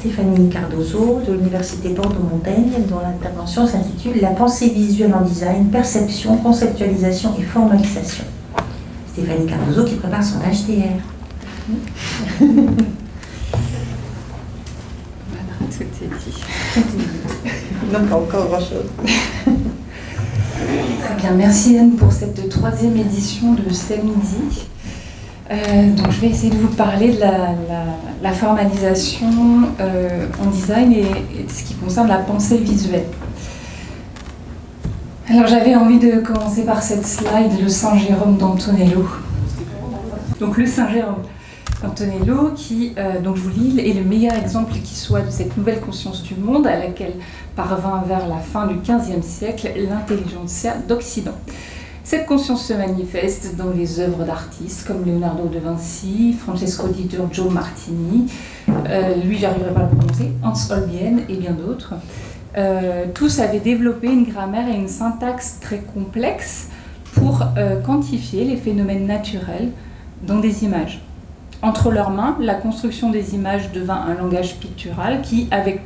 Stéphanie Cardozo de l'Université Bordeaux-Montaigne, dont l'intervention s'intitule La pensée visuelle en design, perception, conceptualisation et formalisation. Stéphanie Cardozo qui prépare son HDR. tout est dit. Donc encore grand-chose. Très bien, merci Anne pour cette troisième édition de samedi. Euh, donc je vais essayer de vous parler de la, formalisation euh, en design et, de ce qui concerne la pensée visuelle. Alors j'avais envie de commencer par cette slide, le Saint Jérôme d'Antonello. Donc le Saint Jérôme d'Antonello, qui, euh, donc je vous lis, est le meilleur exemple qui soit de cette nouvelle conscience du monde à laquelle parvint vers la fin du XVe siècle l'intelligentsia d'Occident. Cette conscience se manifeste dans les œuvres d'artistes comme Leonardo de Vinci, Francesco di Giorgio Martini, euh, lui j'arriverai pas à le prononcer, Hans Holbein et bien d'autres. Euh, tous avaient développé une grammaire et une syntaxe très complexes pour euh, quantifier les phénomènes naturels dans des images. Entre leurs mains, la construction des images devint un langage pictural qui, avec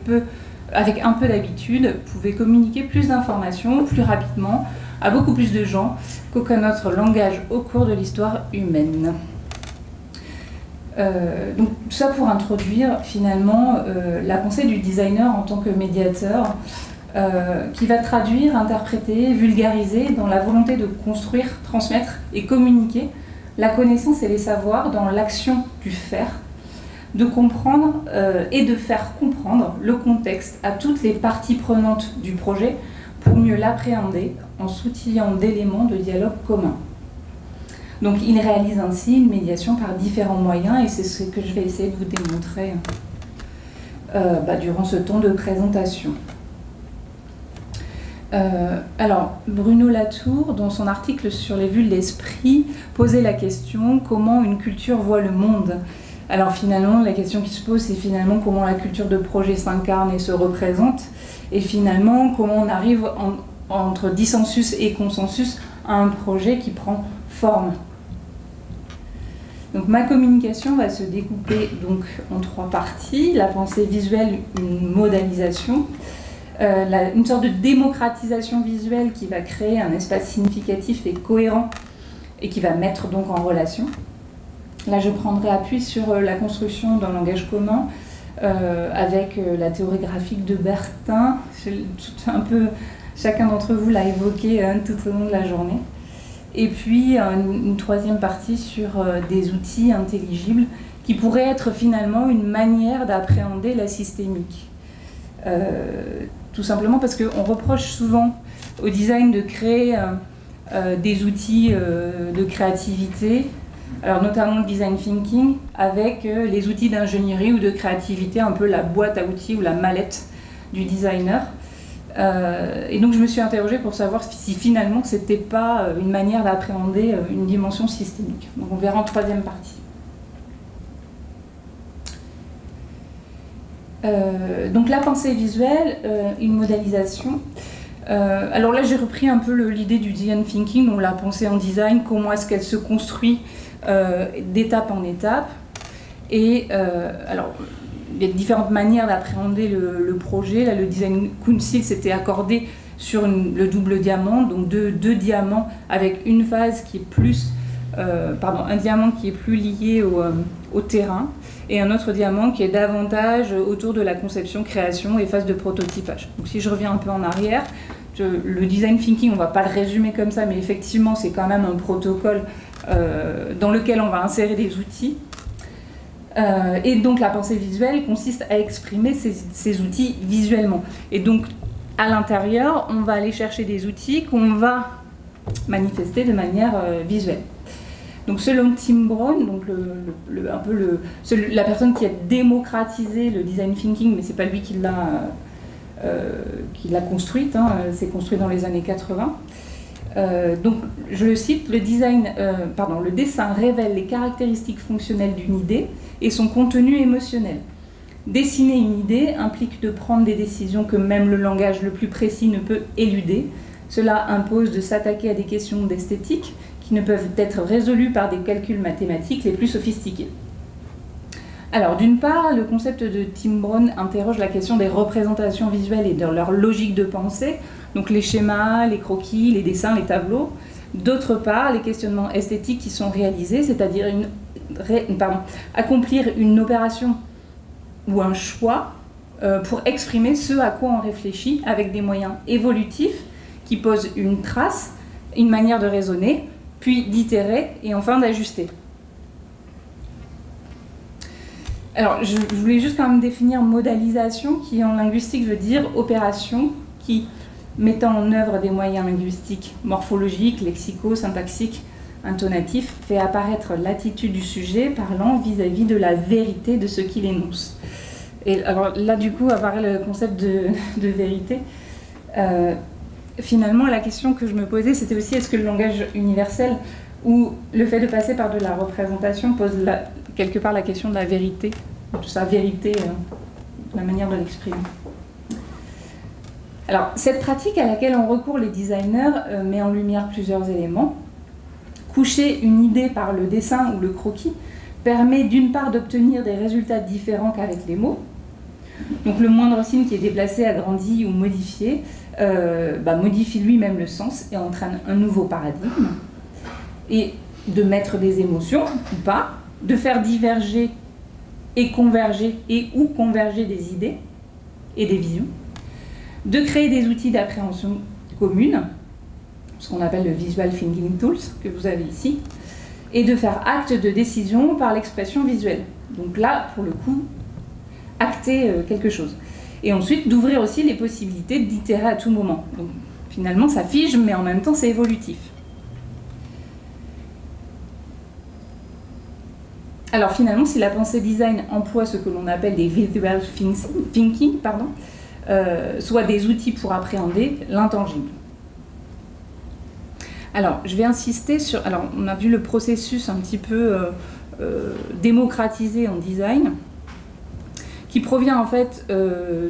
un peu d'habitude, pouvait communiquer plus d'informations plus rapidement à beaucoup plus de gens qu'aucun autre langage au cours de l'histoire humaine. Euh, donc tout ça pour introduire finalement euh, la pensée du designer en tant que médiateur euh, qui va traduire, interpréter, vulgariser dans la volonté de construire, transmettre et communiquer la connaissance et les savoirs dans l'action du faire, de comprendre et de faire comprendre le contexte à toutes les parties prenantes du projet pour mieux l'appréhender en s'outillant d'éléments de dialogue communs. Donc il réalise ainsi une médiation par différents moyens et c'est ce que je vais essayer de vous démontrer euh, bah, durant ce temps de présentation. Euh, alors, Bruno Latour, dans son article sur les vues de l'esprit, posait la question comment une culture voit le monde? Alors finalement, la question qui se pose, c'est finalement comment la culture de projet s'incarne et se représente, et finalement comment on arrive en, entre dissensus et consensus à un projet qui prend forme. Donc ma communication va se découper donc en trois parties la pensée visuelle, une modalisation, euh, une sorte de démocratisation visuelle qui va créer un espace significatif et cohérent et qui va mettre donc en relation. Là, je prendrai appui sur euh, la construction d'un langage commun avec la théorie graphique de Bertin. un peu Chacun d'entre vous l'a évoqué euh, tout au long de la journée. Et puis une troisième partie sur euh, des outils intelligibles qui pourraient être finalement une manière d'appréhender la systémique. Euh, tout simplement parce qu'on reproche souvent au design de créer des outils de créativité, alors notamment le design thinking, avec les outils d'ingénierie ou de créativité, un peu la boîte à outils ou la mallette du designer. Euh, et donc je me suis interrogée pour savoir si finalement ce n'était pas euh, une manière d'appréhender euh, une dimension systémique. Donc on verra en troisième partie. donc la pensée visuelle, une modélisation. Alors là j'ai repris un peu l'idée du design thinking, donc la pensée en design, comment est-ce qu'elle se construit d'étape en étape. Et alors il y a différentes manières d'appréhender le, projet. Là, le design council s'était accordé sur le double diamant, donc deux, diamants avec une phase qui est plus, euh, pardon, un diamant qui est plus lié euh, au, terrain et un autre diamant qui est davantage autour de la conception, création et phase de prototypage. Donc si je reviens un peu en arrière, le design thinking, on ne va pas le résumer comme ça, mais effectivement c'est quand même un protocole euh, dans lequel on va insérer des outils euh, et donc la pensée visuelle consiste à exprimer ces, outils visuellement. Et donc à l'intérieur, on va aller chercher des outils qu'on va manifester de manière euh, visuelle. Donc selon Tim Brown, donc un peu la personne qui a démocratisé le design thinking, mais c'est pas lui qui l'a euh, l'a construite, hein, c'est construit dans les années 80. Euh, donc, je le cite, le, design, euh, pardon, le dessin révèle les caractéristiques fonctionnelles d'une idée et son contenu émotionnel. Dessiner une idée implique de prendre des décisions que même le langage le plus précis ne peut éluder. Cela impose de s'attaquer à des questions d'esthétique qui ne peuvent être résolues par des calculs mathématiques les plus sophistiqués. Alors, d'une part, le concept de Tim Brown interroge la question des représentations visuelles et de leur logique de pensée, donc les schémas, les croquis, les dessins, les tableaux. D'autre part, les questionnements esthétiques qui sont réalisés, c'est-à-dire accomplir une opération ou un choix euh, pour exprimer ce à quoi on réfléchit avec des moyens évolutifs qui posent une trace, une manière de raisonner, puis d'itérer et enfin d'ajuster. Alors, je, voulais juste quand même définir modalisation, qui en linguistique veut dire opération qui, mettant en œuvre des moyens linguistiques morphologiques, lexicaux, syntaxiques, intonatifs, fait apparaître l'attitude du sujet parlant vis-à-vis de la vérité de ce qu'il énonce. Et alors là, du coup, apparaît le concept de, vérité. Euh, finalement, la question que je me posais, c'était aussi est-ce que le langage universel ou le fait de passer par de la représentation pose quelque part la question de la vérité, de sa vérité, euh, la manière de l'exprimer. Alors, cette pratique à laquelle on recourt les designers euh, met en lumière plusieurs éléments. Coucher une idée par le dessin ou le croquis permet d'une part d'obtenir des résultats différents qu'avec les mots. Donc le moindre signe qui est déplacé, agrandi ou modifié euh, bah, modifie lui-même le sens et entraîne un nouveau paradigme. Et de mettre des émotions ou pas, de faire diverger et converger et ou converger des idées et des visions, de créer des outils d'appréhension commune, ce qu'on appelle le Visual Thinking Tools que vous avez ici, et de faire acte de décision par l'expression visuelle. Donc là, pour le coup, acter euh, quelque chose. Et ensuite, d'ouvrir aussi les possibilités d'itérer à tout moment. Donc finalement, ça fige, mais en même temps, c'est évolutif. Alors finalement, si la pensée design emploie ce que l'on appelle des visual thinking, euh, soit des outils pour appréhender l'intangible. Alors, je vais insister sur. Alors, on a vu le processus un petit peu euh, euh, démocratisé en design, qui provient en fait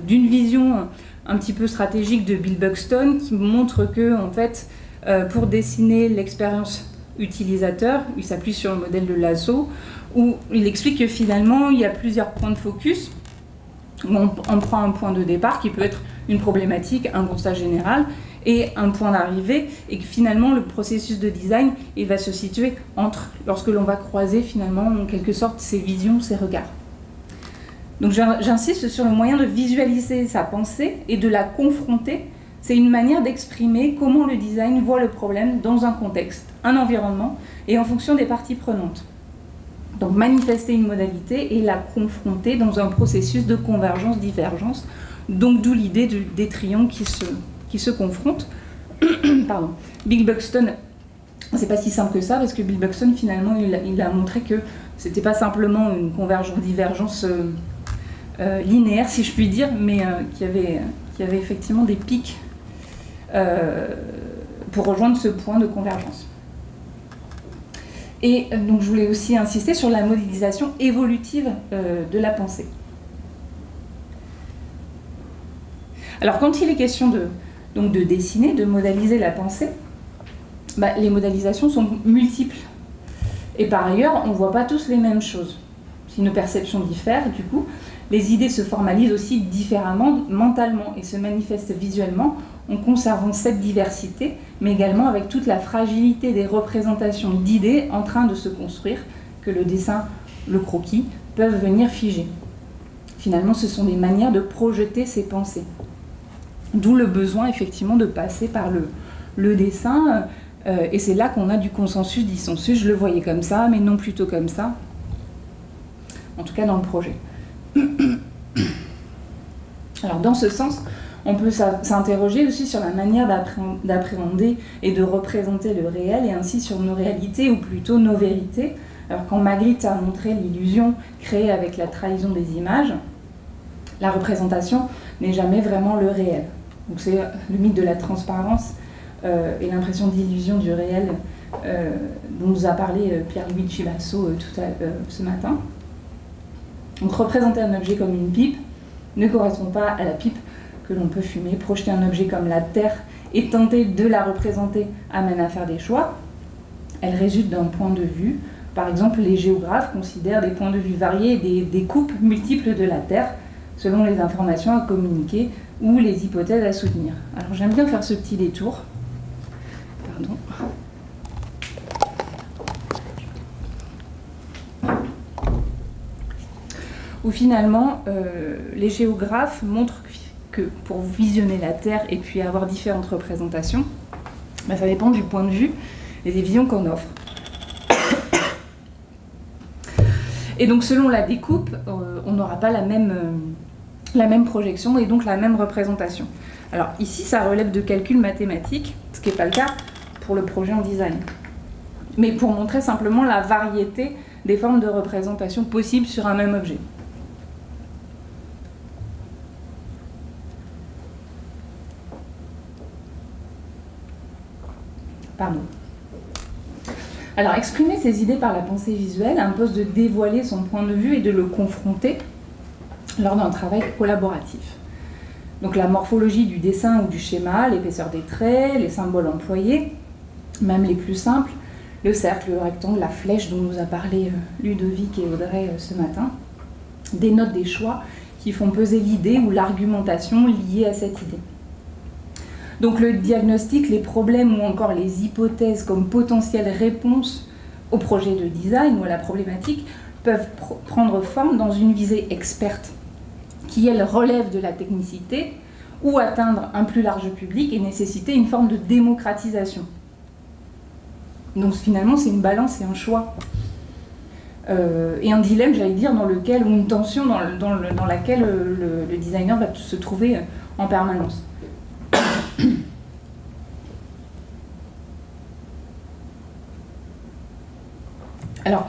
d'une vision un petit peu stratégique de Bill Buxton, qui montre que en fait, pour dessiner l'expérience utilisateur, il s'appuie sur le modèle de Lasso, où il explique que finalement, il y a plusieurs points de focus. On, prend un point de départ qui peut être une problématique, un constat général, et un point d'arrivée, et que finalement, le processus de design, il va se situer entre, lorsque l'on va croiser finalement, en quelque sorte, ses visions, ses regards. Donc j'insiste sur le moyen de visualiser sa pensée et de la confronter. C'est une manière d'exprimer comment le design voit le problème dans un contexte, un environnement, et en fonction des parties prenantes. Donc manifester une modalité et la confronter dans un processus de convergence-divergence. Donc d'où l'idée des triangles qui se, qui se confrontent. Pardon. Bill Buxton, c'est pas si simple que ça parce que Bill Buxton finalement il, a montré que c'était pas simplement une convergence-divergence euh, euh, linéaire si je puis dire, mais euh, qu'il y, avait, y avait effectivement des pics pour rejoindre ce point de convergence. Et euh, donc je voulais aussi insister sur la modélisation évolutive euh, de la pensée. Alors quand il est question de, donc de dessiner, de modéliser la pensée, bah, les modélisations sont multiples. Et par ailleurs, on ne voit pas tous les mêmes choses. Si nos perceptions diffèrent, du coup, les idées se formalisent aussi différemment mentalement et se manifestent visuellement en conservant cette diversité, mais également avec toute la fragilité des représentations d'idées en train de se construire, que le dessin, le croquis peuvent venir figer. Finalement, ce sont des manières de projeter ses pensées. D'où le besoin effectivement de passer par le, dessin, euh, et c'est là qu'on a du consensus, dissensus, je le voyais comme ça, mais non plutôt comme ça, en tout cas dans le projet. Alors dans ce sens, on peut s'interroger aussi sur la manière d'appréhender et de représenter le réel et ainsi sur nos réalités ou plutôt nos vérités. Alors quand Magritte a montré l'illusion créée avec la trahison des images, la représentation n'est jamais vraiment le réel. Donc c'est le mythe de la transparence euh, et l'impression d'illusion du réel euh, dont nous a parlé euh, Pierre-Louis Chivasso tout à, ce matin. Donc représenter un objet comme une pipe ne correspond pas à la pipe que l'on peut fumer. Projeter un objet comme la Terre et tenter de la représenter amène à faire des choix. Elle résulte d'un point de vue, Par exemple, les géographes considèrent des points de vue variés et des, coupes multiples de la Terre, selon les informations à communiquer ou les hypothèses à soutenir. Alors j'aime bien faire ce petit détour. Pardon. Où finalement, euh, les géographes montrent pour visionner la Terre et puis avoir différentes représentations, ben, ça dépend du point de vue et des visions qu'on offre. Et donc selon la découpe, euh, on n'aura pas la même, euh, la même projection et donc la même représentation. Alors ici, ça relève de calculs mathématiques, ce qui n'est pas le cas pour le projet en design. Mais pour montrer simplement la variété des formes de représentation possibles sur un même objet. Pardon. Alors, exprimer ses idées par la pensée visuelle impose de dévoiler son point de vue et de le confronter lors d'un travail collaboratif. Donc, la morphologie du dessin ou du schéma, l'épaisseur des traits, les symboles employés, même les plus simples, le cercle, le rectangle, la flèche dont nous a parlé euh, Ludovic et Audrey euh, ce matin, dénotent des choix qui font peser l'idée ou l'argumentation liée à cette idée. Donc le diagnostic, les problèmes ou encore les hypothèses comme potentielles réponses au projet de design ou à la problématique peuvent pr prendre forme dans une visée experte qui, elle, relève de la technicité ou atteindre un plus large public et nécessiter une forme de démocratisation. Donc finalement, c'est une balance et un choix. Euh, et un dilemme, j'allais dire, dans lequel, ou une tension dans, le, dans, le, dans laquelle le, le, designer va se trouver en permanence. Alors,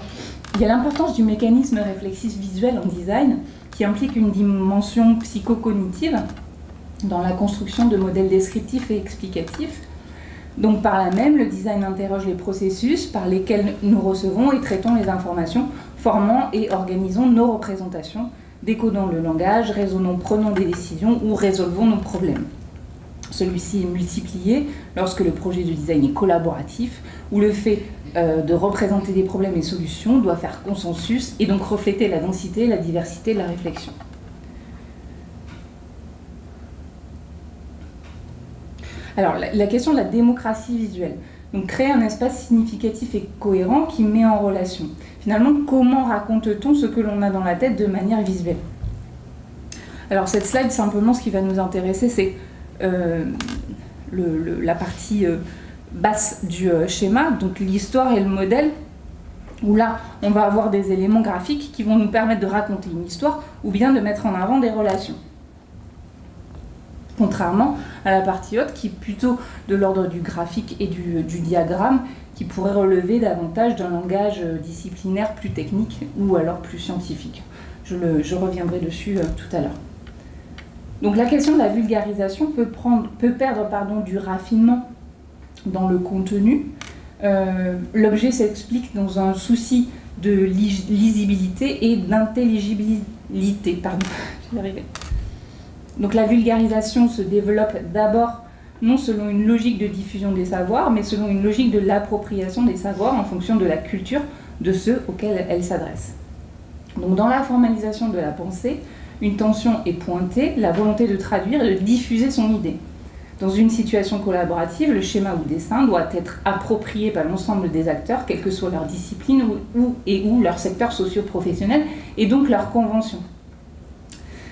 il y a l'importance du mécanisme réflexif visuel en design qui implique une dimension psychocognitive dans la construction de modèles descriptifs et explicatifs. Donc par là même, le design interroge les processus par lesquels nous recevons et traitons les informations, formant et organisons nos représentations, décodons le langage, raisonnons, prenons des décisions ou résolvons nos problèmes. Celui-ci est multiplié lorsque le projet de design est collaboratif, où le fait euh, de représenter des problèmes et solutions doit faire consensus et donc refléter la densité, la diversité de la réflexion. Alors, la, la question de la démocratie visuelle. Donc, créer un espace significatif et cohérent qui met en relation. Finalement, comment raconte-t-on ce que l'on a dans la tête de manière visuelle? Alors, cette slide, simplement, ce qui va nous intéresser, c'est le, la partie euh, basse du euh, schéma, donc l'histoire et le modèle, où là, on va avoir des éléments graphiques qui vont nous permettre de raconter une histoire ou bien de mettre en avant des relations. Contrairement à la partie haute qui est plutôt de l'ordre du graphique et du, diagramme, qui pourrait relever davantage d'un langage disciplinaire plus technique ou alors plus scientifique. Je, reviendrai dessus euh, tout à l'heure. Donc la question de la vulgarisation peut, perdre du raffinement dans le contenu. Euh, L'objet s'explique dans un souci de lisibilité et d'intelligibilité. Donc la vulgarisation se développe d'abord non selon une logique de diffusion des savoirs, mais selon une logique de l'appropriation des savoirs en fonction de la culture de ceux auxquels elle s'adresse. Donc dans la formalisation de la pensée, une tension est pointée, la volonté de traduire et de diffuser son idée. Dans une situation collaborative, le schéma ou dessin doit être approprié par l'ensemble des acteurs, quelle que soit leur discipline ou, et ou leur secteur socio-professionnel, et donc leur convention.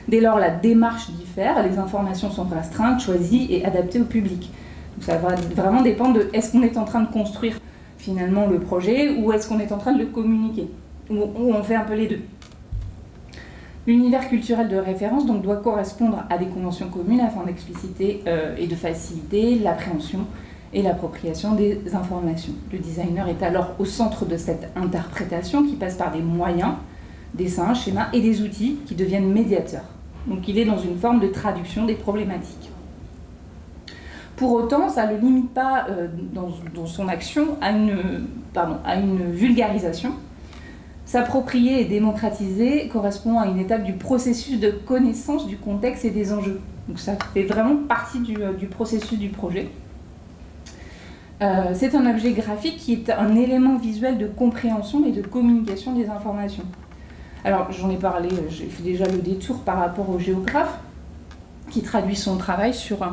Dès lors, la démarche diffère, les informations sont restreintes, choisies et adaptées au public. Ça va vraiment dépendre de est-ce qu'on est en train de construire finalement le projet ou est-ce qu'on est en train de le communiquer, ou on fait un peu les deux. L'univers culturel de référence donc, doit correspondre à des conventions communes afin d'expliciter euh, et de faciliter l'appréhension et l'appropriation des informations. Le designer est alors au centre de cette interprétation qui passe par des moyens, dessins, schémas et des outils qui deviennent médiateurs. Donc il est dans une forme de traduction des problématiques. Pour autant, ça ne le limite pas euh, dans, son action à une vulgarisation, S'approprier et démocratiser correspond à une étape du processus de connaissance du contexte et des enjeux. Donc ça fait vraiment partie du, euh, processus du projet. Euh, c'est un objet graphique qui est un élément visuel de compréhension et de communication des informations. Alors j'en ai parlé, j'ai fait déjà le détour par rapport au géographe qui traduit son travail sur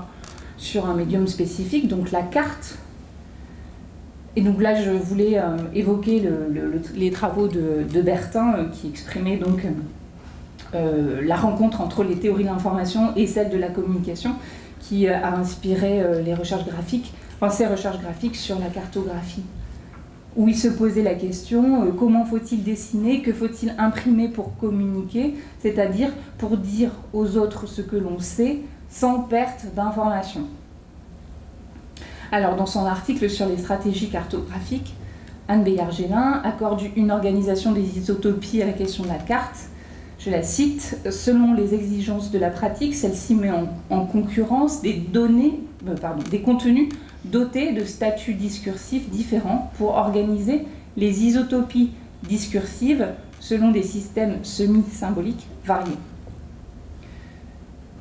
un médium spécifique, donc la carte. Et donc là, je voulais euh, évoquer les travaux de, Bertin euh, qui exprimait donc la rencontre entre les théories de l'information et celles de la communication qui a inspiré les recherches graphiques ces recherches graphiques sur la cartographie, où il se posait la question euh, comment faut-il dessiner, que faut-il imprimer pour communiquer, c'est-à-dire pour dire aux autres ce que l'on sait sans perte d'information. Alors, dans son article sur les stratégies cartographiques, Anne Béard-Gélin accorde une organisation des isotopies à la question de la carte. Je la cite, selon les exigences de la pratique, celle-ci met en, concurrence des données, euh, pardon, des contenus dotés de statuts discursifs différents pour organiser les isotopies discursives selon des systèmes semi-symboliques variés.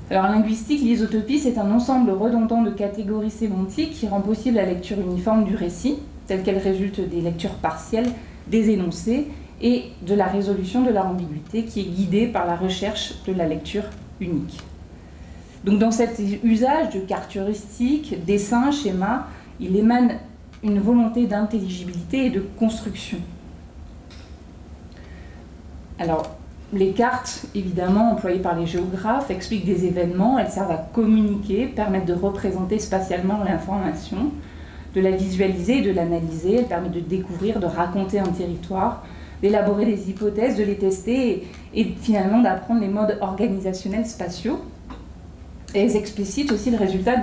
Alors, linguistique, l'isotopie, c'est un ensemble redondant de catégories sémantiques qui rend possible la lecture uniforme du récit, telle qu'elle résulte des lectures partielles des énoncés et de la résolution de leur ambiguïté qui est guidée par la recherche de la lecture unique. Donc dans cet usage de cartes heuristiques, dessins, schémas, il émane une volonté d'intelligibilité et de construction. Alors, les cartes, évidemment, employées par les géographes, expliquent des événements, elles servent à communiquer, permettent de représenter spatialement l'information, de la visualiser et de l'analyser, elles permettent de découvrir, de raconter un territoire, d'élaborer des hypothèses, de les tester et, finalement d'apprendre les modes organisationnels spatiaux. Elles explicitent aussi le résultat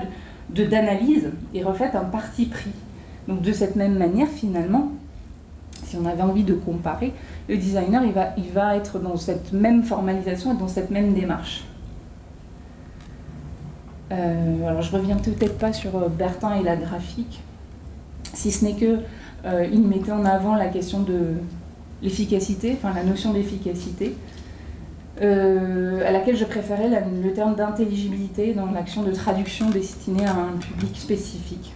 d'analyse et reflètent un parti pris. Donc de cette même manière, finalement, si on avait envie de comparer, le designer, il va, il va être dans cette même formalisation et dans cette même démarche. Euh, alors je reviens peut-être pas sur euh, Bertin et la graphique, si ce n'est que euh, il mettait en avant la question de l'efficacité, enfin la notion d'efficacité, euh, à laquelle je préférais le terme d'intelligibilité dans l'action de traduction destinée à un public spécifique.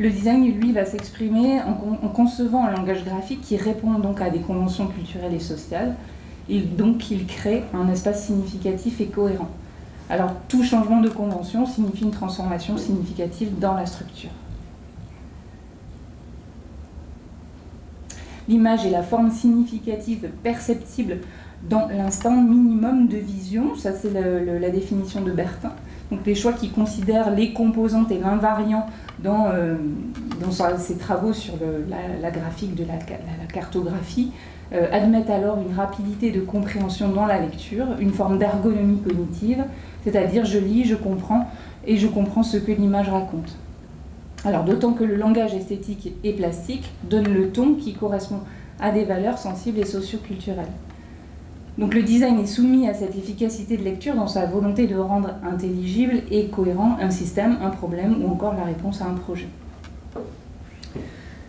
Le design, lui, va s'exprimer en, concevant un langage graphique qui répond donc à des conventions culturelles et sociales, et donc il crée un espace significatif et cohérent. Alors tout changement de convention signifie une transformation significative dans la structure. L'image est la forme significative perceptible dans l'instant minimum de vision. Ça, c'est la définition de Bertin. Donc les choix qui considèrent les composantes et l'invariant dans, euh, ses travaux sur la, graphique de la, cartographie euh, admettent alors une rapidité de compréhension dans la lecture, une forme d'ergonomie cognitive, c'est-à-dire je lis, je comprends et je comprends ce que l'image raconte. Alors d'autant que le langage esthétique et plastique donne le ton qui correspond à des valeurs sensibles et socioculturelles. Donc le design est soumis à cette efficacité de lecture dans sa volonté de rendre intelligible et cohérent un système, un problème ou encore la réponse à un projet.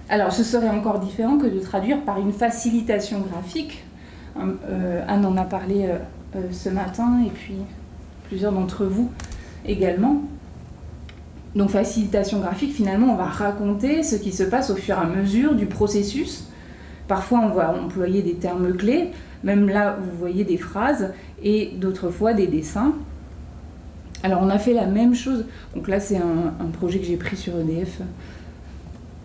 Alors ce serait encore différent que de traduire par une facilitation graphique. Euh, Anne en a parlé euh, euh, ce matin et puis plusieurs d'entre vous également. Donc facilitation graphique, finalement, on va raconter ce qui se passe au fur et à mesure du processus. Parfois, on va employer des termes clés, même là, vous voyez des phrases, et d'autres fois des dessins. Alors, on a fait la même chose. Donc là, c'est un, projet que j'ai pris sur EDF.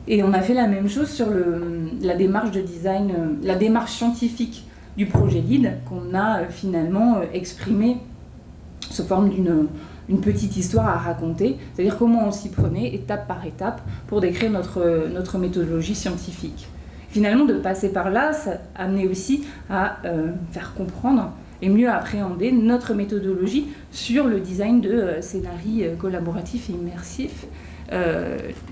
Et on a fait la même chose sur la démarche de design, la démarche scientifique du projet LEAD, qu'on a euh, finalement euh, exprimé sous forme d'une une petite histoire à raconter, c'est-à-dire comment on s'y prenait étape par étape pour décrire notre méthodologie scientifique. Finalement, de passer par là, ça amenait aussi à euh, faire comprendre et mieux appréhender notre méthodologie sur le design de euh, scénarii euh, collaboratifs et immersifs,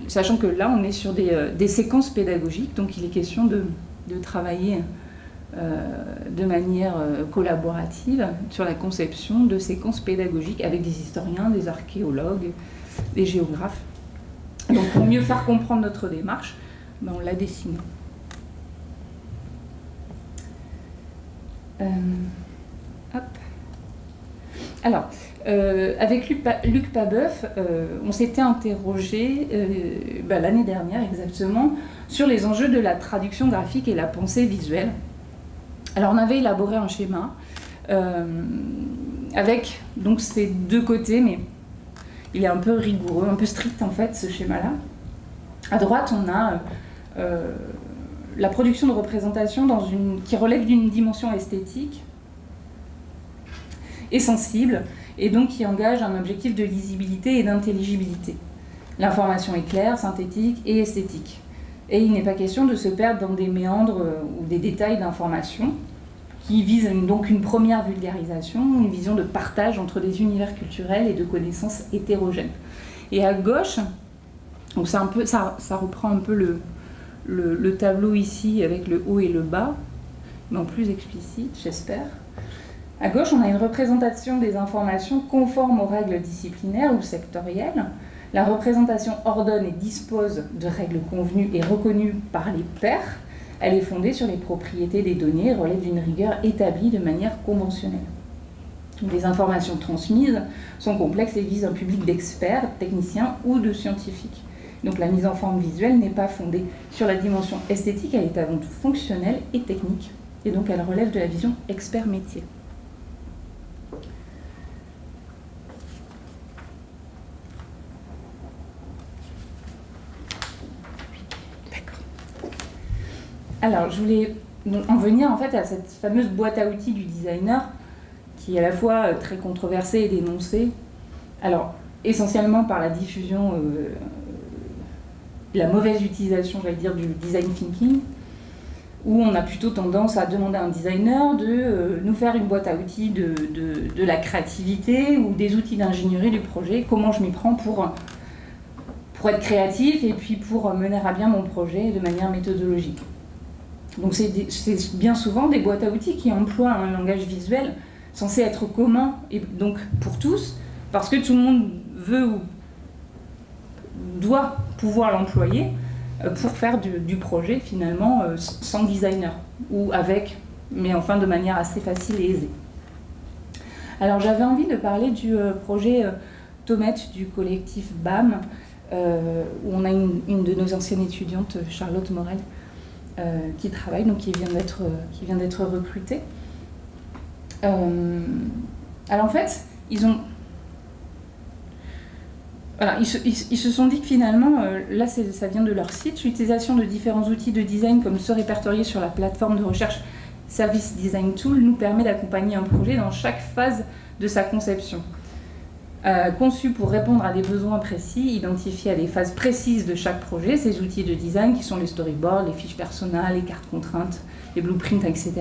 sachant que là, on est sur des, séquences pédagogiques, donc il est question de, travailler euh, de manière euh, collaborative sur la conception de séquences pédagogiques avec des historiens, des archéologues, des géographes. Donc pour mieux faire comprendre notre démarche, ben, on l'a dessiné. Euh, Alors, euh, avec Luc, Pabeuf, euh, on s'était interrogé bah, l'année dernière exactement sur les enjeux de la traduction graphique et la pensée visuelle. Alors, on avait élaboré un schéma avec donc ces deux côtés, mais il est un peu rigoureux, un peu strict en fait, ce schéma-là. À droite, on a la production de représentation dans une, qui relève d'une dimension esthétique et sensible, et donc qui engage un objectif de lisibilité et d'intelligibilité. L'information est claire, synthétique et esthétique. Et il n'est pas question de se perdre dans des méandres euh, ou des détails d'information qui visent donc une première vulgarisation, une vision de partage entre des univers culturels et de connaissances hétérogènes. Et à gauche, ça reprend un peu le, le, tableau ici avec le haut et le bas, en plus explicite, j'espère. À gauche, on a une représentation des informations conformes aux règles disciplinaires ou sectorielles. La représentation ordonne et dispose de règles convenues et reconnues par les pairs. Elle est fondée sur les propriétés des données et relève d'une rigueur établie de manière conventionnelle. Les informations transmises sont complexes et visent un public d'experts, techniciens ou de scientifiques. Donc la mise en forme visuelle n'est pas fondée sur la dimension esthétique, elle est avant tout fonctionnelle et technique. Et donc elle relève de la vision expert métier. Alors je voulais en venir en fait à cette fameuse boîte à outils du designer qui est à la fois euh, très controversée et dénoncée. Alors essentiellement par la diffusion euh, la mauvaise utilisation, j'allais dire, du design thinking, où on a plutôt tendance à demander à un designer de euh, nous faire une boîte à outils de, la créativité ou des outils d'ingénierie du projet, comment je m'y prends pour, pour être créatif et puis pour mener à bien mon projet de manière méthodologique. Donc c'est bien souvent des boîtes à outils qui emploient un langage visuel censé être commun et donc pour tous, parce que tout le monde veut ou doit pouvoir l'employer euh, pour faire du, projet finalement euh, sans designer ou avec, mais enfin de manière assez facile et aisée. Alors j'avais envie de parler du euh, projet Tomette du collectif BAM, où on a une, de nos anciennes étudiantes, Charlotte Morel, qui travaille, donc qui vient d'être recrutée. alors en fait, ils ont ils, se, sont dit que finalement, euh, là ça vient de leur site, l'utilisation de différents outils de design comme ceux répertoriés sur la plateforme de recherche Service Design Tool nous permet d'accompagner un projet dans chaque phase de sa conception. Euh, conçu pour répondre à des besoins précis, identifiés à des phases précises de chaque projet, ces outils de design qui sont les storyboards, les fiches personnelles, les cartes contraintes, les blueprints, etc.,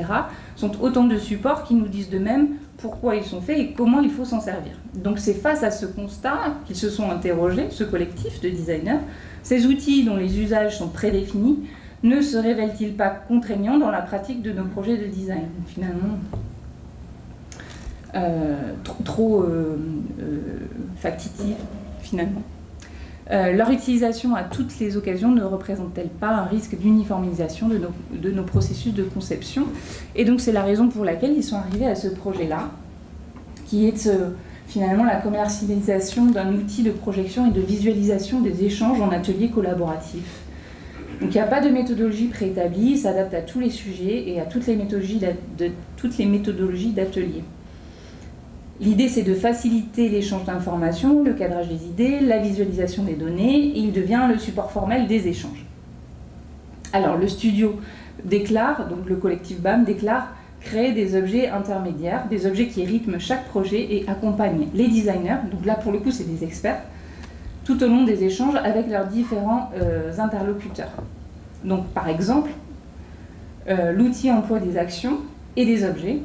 sont autant de supports qui nous disent de même pourquoi ils sont faits et comment il faut s'en servir. Donc c'est face à ce constat qu'ils se sont interrogés, ce collectif de designers, ces outils dont les usages sont prédéfinis ne se révèlent-ils pas contraignants dans la pratique de nos projets de design Finalement, euh, trop, euh, euh finalement. Euh, leur utilisation à toutes les occasions ne représente-t-elle pas un risque d'uniformisation de nos, processus de conception Et donc c'est la raison pour laquelle ils sont arrivés à ce projet-là, qui est euh, finalement la commercialisation d'un outil de projection et de visualisation des échanges en atelier collaboratif. Donc il n'y a pas de méthodologie préétablie, il s'adapte à tous les sujets et à toutes les méthodologies d'atelier. L'idée, c'est de faciliter l'échange d'informations, le cadrage des idées, la visualisation des données, et il devient le support formel des échanges. Alors, le studio déclare, donc le collectif BAM déclare créer des objets intermédiaires, des objets qui rythment chaque projet et accompagnent les designers, donc là pour le coup c'est des experts, tout au long des échanges avec leurs différents euh, interlocuteurs. Donc par exemple, euh, l'outil emploie des actions et des objets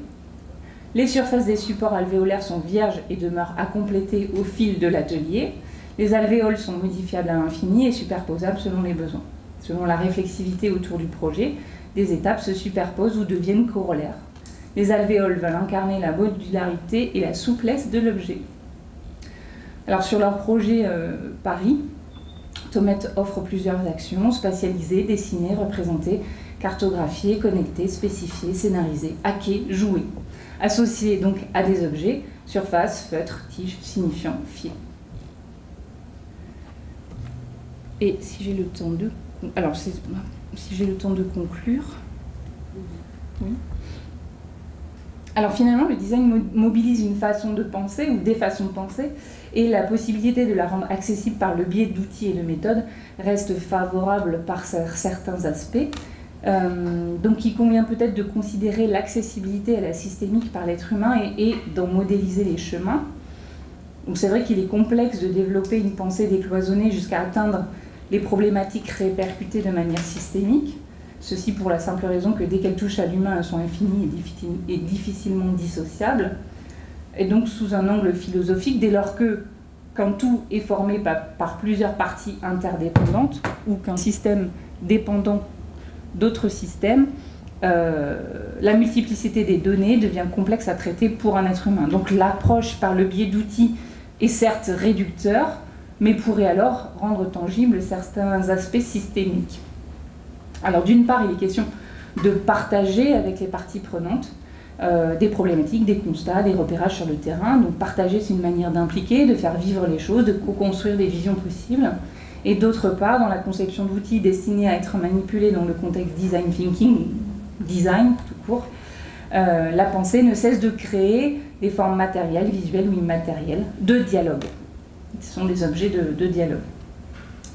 les surfaces des supports alvéolaires sont vierges et demeurent à compléter au fil de l'atelier. Les alvéoles sont modifiables à l'infini et superposables selon les besoins. Selon la réflexivité autour du projet, des étapes se superposent ou deviennent corollaires. Les alvéoles veulent incarner la modularité et la souplesse de l'objet. Alors sur leur projet euh, Paris, Tomet offre plusieurs actions spatialisées, dessinées, représentées, cartographiées, connectées, spécifiées, scénarisées, hackées, jouées associés donc à des objets, surface, feutre, tige, signifiant fil. Et si j'ai le temps de... Alors, si j'ai le temps de conclure... Oui. Alors finalement, le design mobilise une façon de penser ou des façons de penser, et la possibilité de la rendre accessible par le biais d'outils et de méthodes reste favorable par certains aspects. Euh, donc il convient peut-être de considérer l'accessibilité à la systémique par l'être humain et, d'en modéliser les chemins. Donc c'est vrai qu'il est complexe de développer une pensée décloisonnée jusqu'à atteindre les problématiques répercutées de manière systémique. Ceci pour la simple raison que dès qu'elles touchent à l'humain, elles sont infinies et, difficilement dissociables. Et donc sous un angle philosophique, dès lors que, quand tout est formé par plusieurs parties interdépendantes, ou qu'un système dépendant d'autres systèmes, euh, la multiplicité des données devient complexe à traiter pour un être humain. Donc l'approche par le biais d'outils est certes réducteur, mais pourrait alors rendre tangibles certains aspects systémiques. Alors d'une part, il est question de partager avec les parties prenantes euh, des problématiques, des constats, des repérages sur le terrain. Donc partager, c'est une manière d'impliquer, de faire vivre les choses, de co-construire des visions possibles et d'autre part, dans la conception d'outils destinés à être manipulés dans le contexte design thinking, design tout court, euh, la pensée ne cesse de créer des formes matérielles, visuelles ou immatérielles de dialogue. Ce sont des objets de, dialogue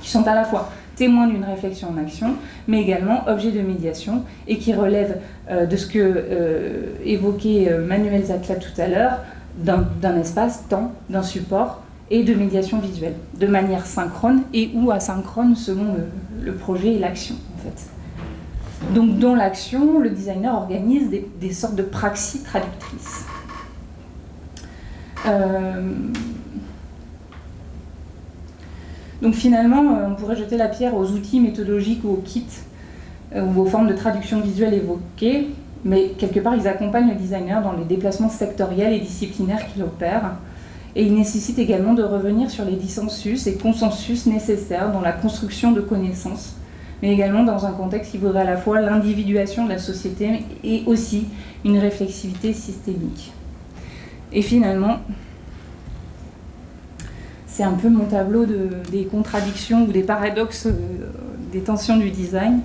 qui sont à la fois témoins d'une réflexion en action, mais également objets de médiation et qui relèvent euh, de ce que euh, évoquait Manuel Zacla tout à l'heure, d'un espace, temps, d'un support et de médiation visuelle, de manière synchrone et ou asynchrone selon le, projet et l'action en fait. Donc dans l'action, le designer organise des, sortes de praxis traductrices. Euh, donc finalement, euh, on pourrait jeter la pierre aux outils méthodologiques ou aux kits euh, ou aux formes de traduction visuelle évoquées, mais quelque part, ils accompagnent le designer dans les déplacements sectoriels et disciplinaires qu'il opère et il nécessite également de revenir sur les dissensus et consensus nécessaires dans la construction de connaissances, mais également dans un contexte qui voudrait à la fois l'individuation de la société et aussi une réflexivité systémique. Et finalement, c'est un peu mon tableau des contradictions ou des paradoxes, euh, des tensions du design,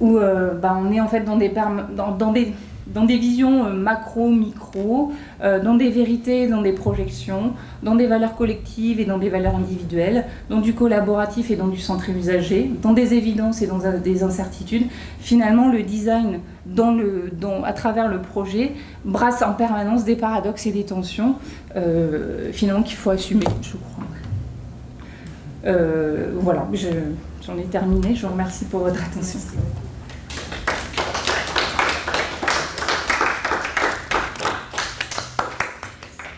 où euh, bah, on est en fait dans des, dans des dans des visions euh, macro, micro, euh, dans des vérités, dans des projections, dans des valeurs collectives et dans des valeurs individuelles, dans du collaboratif et dans du centre usagé, dans des évidences et dans des incertitudes. Finalement, le design à travers le projet brasse en permanence des paradoxes et des tensions, euh, finalement qu'il faut assumer, je crois. voilà, j'en ai terminé. Je vous remercie pour votre attention.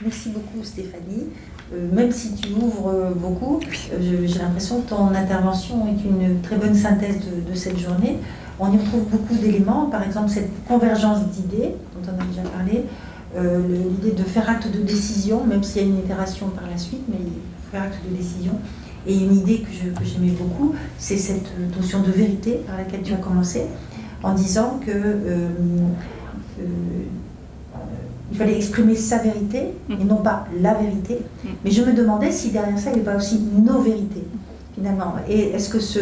Merci beaucoup Stéphanie. Euh, même si tu ouvres euh, beaucoup, euh, j'ai l'impression que ton intervention est une très bonne synthèse de, cette journée. On y retrouve beaucoup d'éléments, par exemple cette convergence d'idées dont on a déjà parlé, l'idée de faire acte de décision, même s'il y a une itération par la suite, mais faire acte de décision. Et une idée que j'aimais beaucoup, c'est cette notion de vérité par laquelle tu as commencé, en disant que il fallait exprimer sa vérité et non pas la vérité. Mais je me demandais si derrière ça, il n'y avait pas aussi nos vérités, finalement. Et est-ce que ce,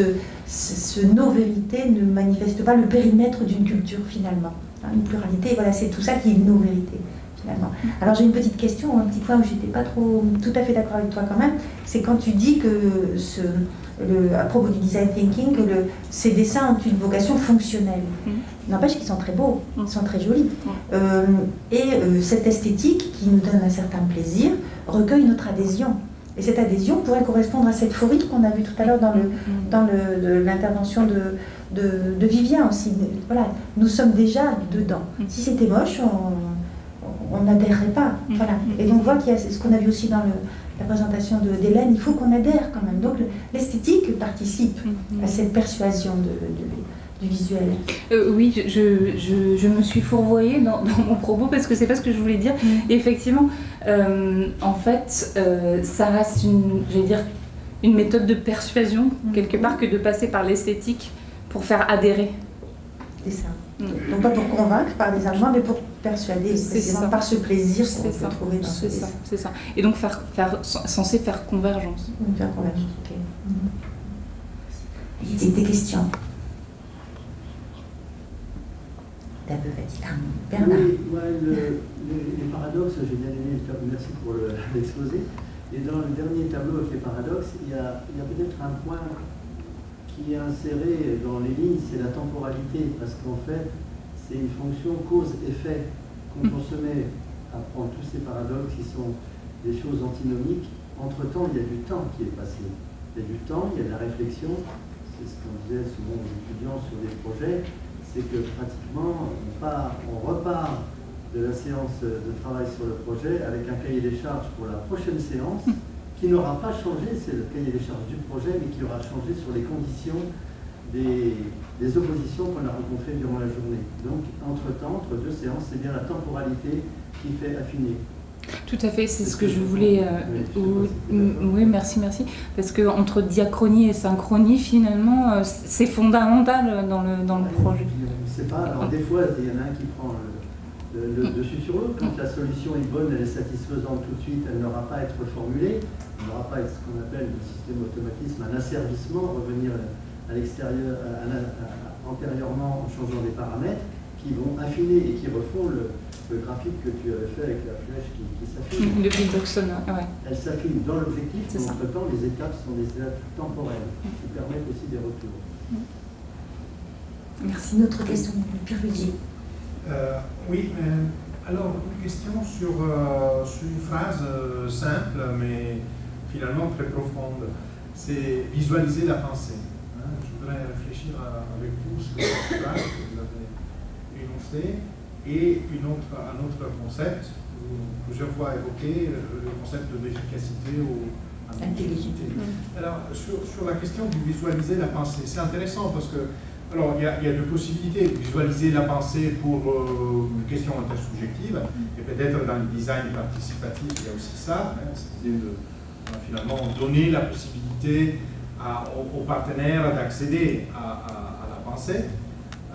ce, nos vérités ne manifeste pas le périmètre d'une culture, finalement hein, Une pluralité, voilà, c'est tout ça qui est nos vérités. Finalement. Alors j'ai une petite question, un petit point où j'étais pas trop tout à fait d'accord avec toi quand même, c'est quand tu dis que ce, à propos du design thinking, que le, ces dessins ont une vocation fonctionnelle. Mm. N'empêche qu'ils sont très beaux, mm. ils sont très jolis. Mm. Euh, et euh, cette esthétique qui nous donne un certain plaisir recueille notre adhésion. Et cette adhésion pourrait correspondre à cette fourrie qu'on a vue tout à l'heure dans, le, dans l'intervention de, de, de, Vivien aussi. Voilà, nous sommes déjà dedans. Si c'était moche, on n'adhérerait pas. Voilà. Et donc on voit qu'il y a ce qu'on a vu aussi dans le, la présentation d'Hélène, il faut qu'on adhère quand même. Donc l'esthétique participe à cette persuasion de, du visuel. Euh, oui, je, je, me suis fourvoyée dans, mon propos parce que c'est pas ce que je voulais dire. Mm. effectivement, euh, en fait, euh, ça reste une, dire, une méthode de persuasion, mm. quelque part, que de passer par l'esthétique pour faire adhérer. C'est ça. Mm. Donc pas pour convaincre par des arguments, mais pour persuader précisément par ce plaisir qu'on peut trouver dans C'est ça, c'est ça. Et donc faire, faire, censé faire convergence. Faire convergence, ok. Des questions un peu fatigué. Bernard Oui, les, paradoxes, j'ai bien aimé, merci pour l'exposé. Et dans le dernier tableau avec les paradoxes, il y a, a peut-être un point qui est inséré dans les lignes, c'est la temporalité, parce qu'en fait, c'est une fonction cause-effet. Quand on se met à prendre tous ces paradoxes qui sont des choses antinomiques, entre-temps, il y a du temps qui est passé. Il y a du temps, il y a de la réflexion, c'est ce qu'on disait souvent aux étudiants sur des projets, c'est que pratiquement on, repart de la séance de travail sur le projet avec un cahier des charges pour la prochaine séance qui n'aura pas changé, c'est le cahier des charges du projet, mais qui aura changé sur les conditions des, oppositions qu'on a rencontrées durant la journée. Donc, entre-temps, entre deux séances, c'est bien la temporalité qui fait affiner. Tout à fait, c'est ce que je voulais. Euh, oui, merci, merci. Parce que entre diachronie et synchronie, finalement, euh, c'est fondamental dans le, dans le projet. Je sais pas. Alors, des fois, il y en a un qui prend le, dessus sur l'autre. Quand la solution est bonne, elle est satisfaisante tout de suite, elle n'aura pas à être formulée. Elle n'aura pas à être ce qu'on appelle le système automatisme, un asservissement, revenir à l'extérieur, antérieurement en changeant des paramètres qui vont affiner et qui refont le, le graphique que tu avais fait avec la flèche qui, s'affine. Le ouais. Elle s'affine dans l'objectif, mais entre-temps, les étapes sont des étapes temporelles qui permettent aussi des retours. Merci. Une autre question, Pierre euh, Oui, alors une question sur, euh, une phrase euh, simple, mais finalement très profonde. C'est visualiser la pensée. Hein. Je voudrais réfléchir avec vous sur cette phrase que vous avez énoncée et une autre, un autre concept, plusieurs fois évoqué, le concept d'efficacité ou intelligité. Alors, sur, sur, la question de visualiser la pensée, c'est intéressant parce que, alors, il y, a, il y, a, deux possibilités. Visualiser la pensée pour euh, une question intersubjective, et peut-être dans le design participatif, il y a aussi ça, hein, c'est de euh, finalement donner la possibilité à, aux, partenaires d'accéder à, à, la pensée.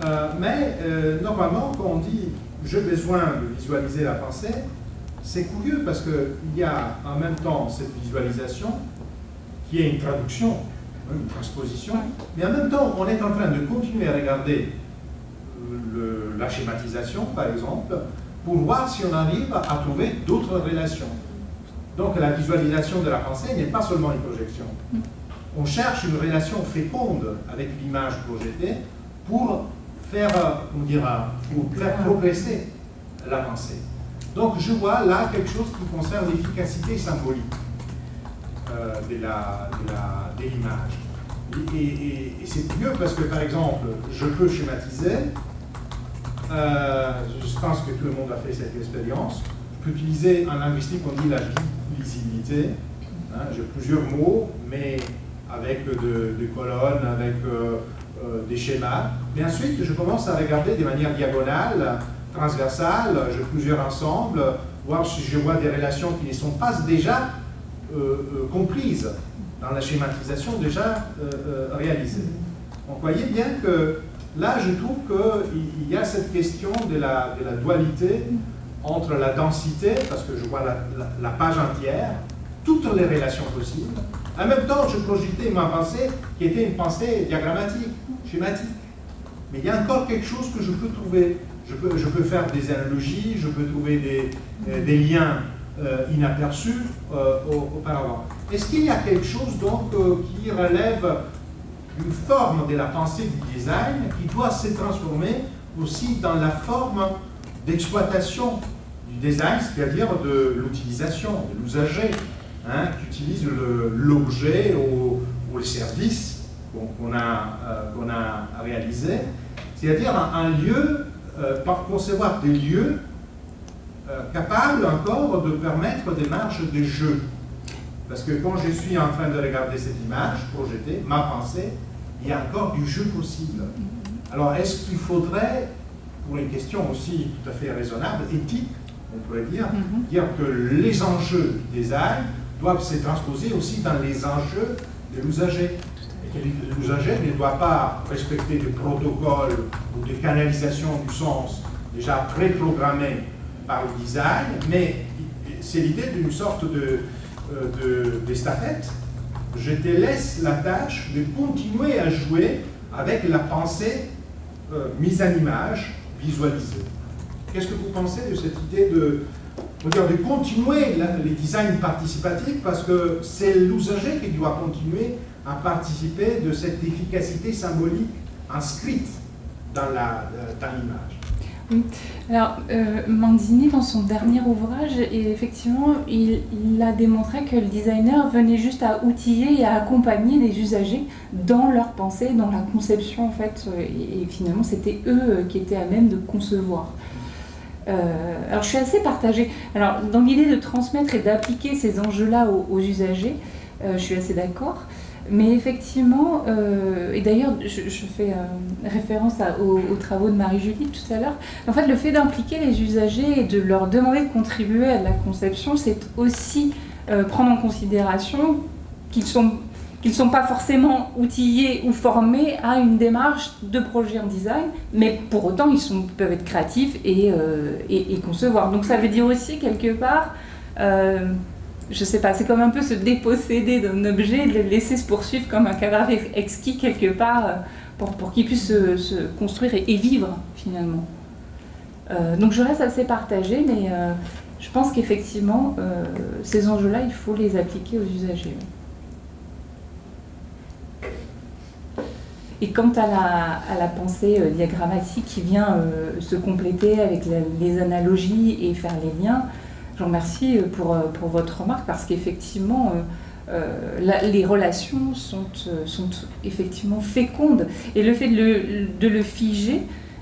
Euh, mais normalement, quand on dit j'ai besoin de visualiser la pensée, c'est curieux parce qu'il y a en même temps cette visualisation qui est une traduction, une transposition, mais en même temps, on est en train de continuer à regarder euh, la schématisation, par exemple, pour voir si on arrive à trouver d'autres relations. Donc la visualisation de la pensée n'est pas seulement une projection. On cherche une relation féconde avec l'image projetée pour faire, on dira, pour faire progresser la pensée. Donc je vois là quelque chose qui concerne l'efficacité symbolique euh, de l'image. et, c'est mieux parce que par exemple, je peux schématiser, euh, je pense que tout le monde a fait cette expérience, je peux utiliser en linguistique, on dit la lisibilité, hein, j'ai plusieurs mots, mais avec des colonnes, avec euh, euh, des schémas. Mais ensuite, je commence à regarder de manière diagonale, transversale, j'ai plusieurs ensembles, voir si je vois des relations qui ne sont pas déjà euh, euh, comprises dans la schématisation déjà réalisée. Donc, voyez bien que là, je trouve qu'il y a cette question de la, de la, dualité entre la densité, parce que je vois la, la page entière, toutes les relations possibles. En même temps, je projetais ma pensée qui était une pensée diagrammatique Mais il y a encore quelque chose que je peux trouver. Je peux, faire des analogies, je peux trouver des, euh, liens euh, inaperçus euh, auparavant. Est-ce qu'il y a quelque chose donc qui relève d'une forme de la pensée du design qui doit se transformer aussi dans la forme d'exploitation du design, c'est-à-dire de l'utilisation, de l'usager, hein, qui utilise l'objet ou, ou le service qu'on a, euh, a réalisé, c'est-à-dire un, lieu, euh, par concevoir des lieux euh, capables encore de permettre des marges de jeu. Parce que quand je suis en train de regarder cette image projetée, ma pensée, il y a encore du jeu possible. Alors, est-ce qu'il faudrait, pour une question aussi tout à fait raisonnable, éthique, on pourrait dire, mm-hmm. dire que les enjeux du design doivent se transposer aussi dans les enjeux de l'usager l'usager ne doit pas respecter des protocoles ou des canalisations du sens déjà préprogrammés par le design, mais c'est l'idée d'une sorte de, euh, d'estafette. Je te laisse la tâche de continuer à jouer avec la pensée euh, mise en image, visualisée. Qu'est-ce que vous pensez de cette idée de, de continuer les designs participatifs parce que c'est l'usager qui doit continuer à participer de cette efficacité symbolique inscrite dans l'image. Oui. Alors, euh, dans son dernier ouvrage, effectivement, il, a démontré que le designer venait juste à outiller et à accompagner les usagers dans leur pensée, dans la conception, en fait. Et, finalement, c'était eux euh, qui étaient à même de concevoir. Euh, alors, je suis assez partagée. Alors, dans l'idée de transmettre et d'appliquer ces enjeux-là aux, usagers, je suis assez d'accord. Mais effectivement, euh, et d'ailleurs, je, fais euh, référence aux, travaux de Marie-Julie tout à l'heure, en fait, le fait d'impliquer les usagers et de leur demander de contribuer à la conception, c'est aussi euh, prendre en considération qu'ils sont qu'ils sont pas forcément outillés ou formés à une démarche de projet en design, mais pour autant, ils peuvent être créatifs et concevoir. Donc ça veut dire aussi, quelque part, je sais pas, c'est comme un peu se déposséder d'un objet, le laisser se poursuivre comme un cadavre exquis quelque part euh, pour, pour qu'il puisse se, construire et, vivre finalement. Euh, donc je reste assez partagée, mais euh, je pense qu'effectivement, ces enjeux-là, il faut les appliquer aux usagers. Et quant à la, à la pensée diagrammatique qui vient se compléter avec les analogies et faire les liens, je vous remercie euh, pour, euh, pour votre remarque parce qu'effectivement, euh, les relations sont, sont, effectivement fécondes. Et le fait de le, de le figer,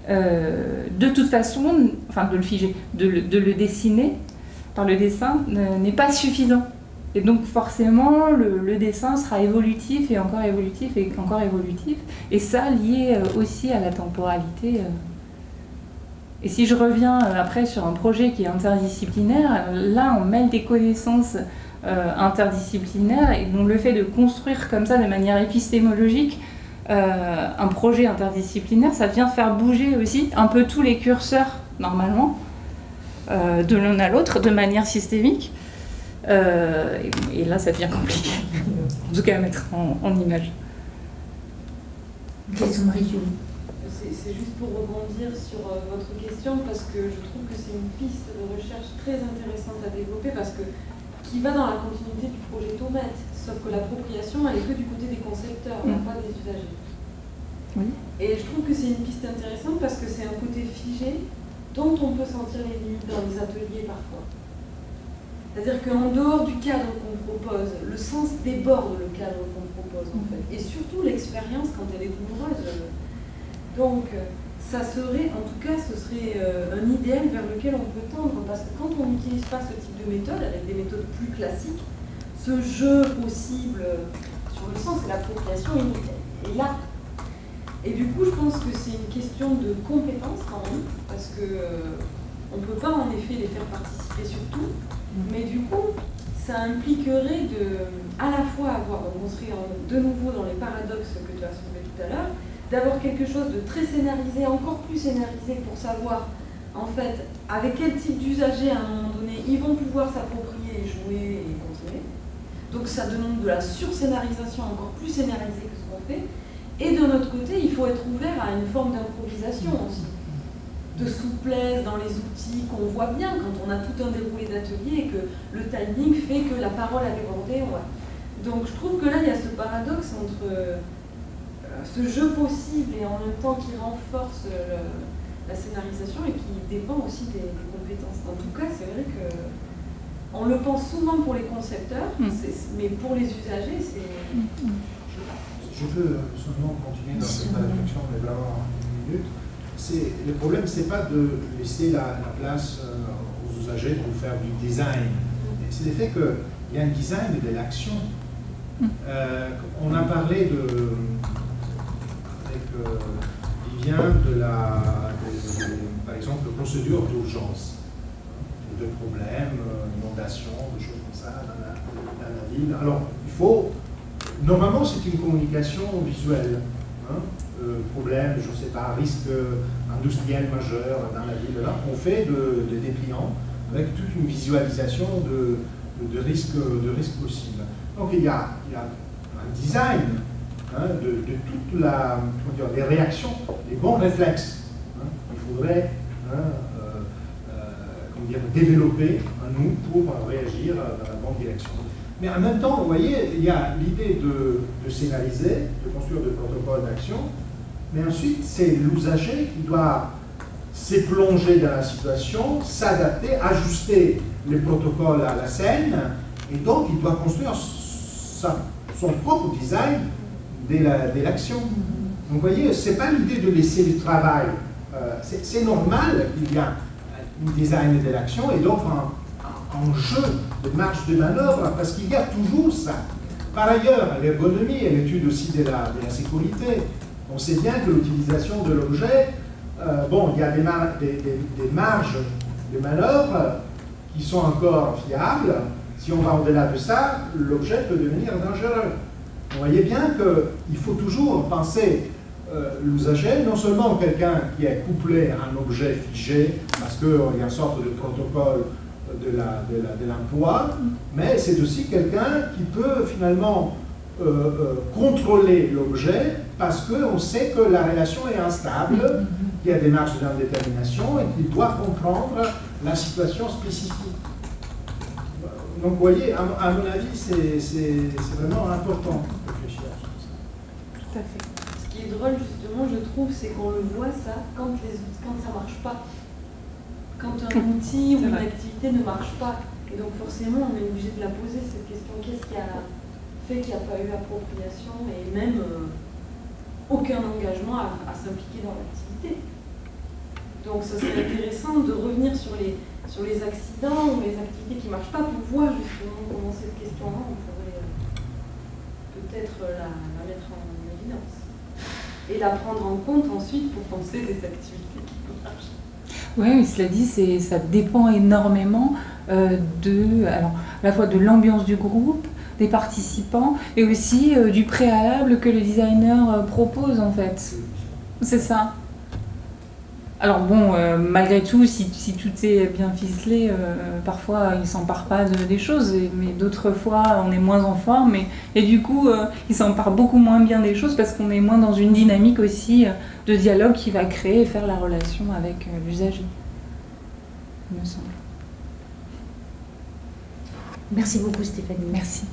de toute façon, enfin de le figer, de le, de le dessiner par le dessin n'est pas suffisant. Et donc forcément, le, le, dessin sera évolutif et encore évolutif et encore évolutif. Et ça lié aussi à la temporalité. Et si je reviens euh, après sur un projet qui est interdisciplinaire, là on mêle des connaissances euh, interdisciplinaires et donc le fait de construire comme ça de manière épistémologique euh, un projet interdisciplinaire, ça vient faire bouger aussi un peu tous les curseurs normalement de l'un à l'autre de manière systémique. Et, là ça devient compliqué, en tout cas à mettre en, image. Question Marie c'est juste pour rebondir sur euh, votre question parce que je trouve que c'est une piste de recherche très intéressante à développer parce que qui va dans la continuité du projet Tomet, sauf que l'appropriation elle est que du côté des concepteurs, mm. pas des usagers. Et je trouve que c'est une piste intéressante parce que c'est un côté figé dont on peut sentir les limites dans les ateliers parfois. C'est-à-dire qu'en dehors du cadre qu'on propose, le sens déborde le cadre qu'on propose en fait. Et surtout l'expérience quand elle est douloureuse donc, ça serait, en tout cas, ce serait euh, un idéal vers lequel on peut tendre, parce que quand on n'utilise pas ce type de méthode, avec des méthodes plus classiques, ce jeu possible sur le sens et l'appropriation est, là. Et du coup, je pense que c'est une question de compétence quand même, parce que euh, on ne peut pas en effet les faire participer sur tout, mais du coup, ça impliquerait de, à la fois avoir, on serait de nouveau dans les paradoxes que tu as soulevés tout à l'heure, d'avoir quelque chose de très scénarisé, encore plus scénarisé pour savoir en fait avec quel type d'usager à un moment donné ils vont pouvoir s'approprier, jouer et continuer. Donc ça demande de la surscénarisation encore plus scénarisée que ce qu'on fait. Et de notre côté, il faut être ouvert à une forme d'improvisation aussi, de souplesse dans les outils qu'on voit bien quand on a tout un déroulé d'atelier et que le timing fait que la parole a débordé. Donc je trouve que là, il y a ce paradoxe entre ce jeu possible et en même temps qui renforce la scénarisation et qui dépend aussi des, compétences. En tout cas, c'est vrai que on le pense souvent pour les concepteurs, mm. mais pour les usagers, c'est. Mm. Je peux seulement continuer dans cette réflexion, mais vraiment une minute. Le problème, c'est pas de laisser la, place euh, aux usagers pour faire du design. C'est le fait qu'il y a un design de l'action. Mm. Euh, on a parlé de, il vient de la, par exemple, de d'urgence, de problèmes, euh, inondations, de choses comme ça dans la, ville. Alors, il faut normalement, c'est une communication visuelle. Hein. Euh, problème, je ne sais pas, risque industriel majeur dans la ville, là, on fait de, de dépliants avec toute une visualisation de, risques de risque possibles. Donc il y a un design hein, de, de, toute la, les réactions, les bons réflexes. Hein, il faudrait hein, euh, euh, dire, développer en nous pour réagir dans la bonne direction. Mais en même temps, vous voyez, il y a l'idée de, de scénariser, de construire des protocoles d'action, mais ensuite, c'est l'usager qui doit s'éplonger dans la situation, s'adapter, ajuster les protocoles à la scène, et donc il doit construire son propre design de l'action. Donc vous voyez, ce n'est pas l'idée de laisser le travail. Euh, c'est normal qu'il y a un design de l'action et donc un, un, jeu de marge de manœuvre, parce qu'il y a toujours ça. Par ailleurs, l'ergonomie et l'étude aussi de la, la sécurité, on sait bien que l'utilisation de l'objet, euh, bon, il y a des, marges de manœuvre qui sont encore fiables. Si on va au-delà de ça, l'objet peut devenir dangereux. Vous voyez bien qu'il faut toujours penser euh, l'usager, non seulement quelqu'un qui est couplé à un objet figé, parce qu'il y a une sorte de protocole de l'emploi, mais c'est aussi quelqu'un qui peut finalement euh, euh, contrôler l'objet parce qu'on sait que la relation est instable, qu'il y a des marges d'indétermination et qu'il doit comprendre la situation spécifique. Donc vous voyez, à, mon avis, c'est vraiment important de réfléchir à ça. Tout à fait. Ce qui est drôle, justement, je trouve, c'est qu'on le voit ça quand, les, quand ça ne marche pas. Quand un outil ou une activité ne marche pas. Et donc forcément, on est obligé de la poser, cette question. Qu'est-ce qu'il y a qu'il n'y a pas eu appropriation et même euh, aucun engagement à, s'impliquer dans l'activité. Donc ce serait intéressant de revenir sur les, sur les accidents ou les activités qui ne marchent pas pour voir justement comment cette question-là, on pourrait euh, peut-être la, la, mettre en évidence. Et la prendre en compte ensuite pour penser des activités qui marchent. Oui, cela dit, ça dépend énormément euh, de, alors, à la fois de l'ambiance du groupe, des participants et aussi euh, du préalable que le designer euh, propose en fait. C'est ça. Alors bon, euh, malgré tout, si, si, tout est bien ficelé, parfois il s'empare pas de, des choses, mais d'autres fois on est moins en forme et, et du coup il s'empare beaucoup moins bien des choses parce qu'on est moins dans une dynamique aussi de dialogue qui va créer et faire la relation avec l'usager, il me semble. Merci beaucoup Stéphanie. Merci.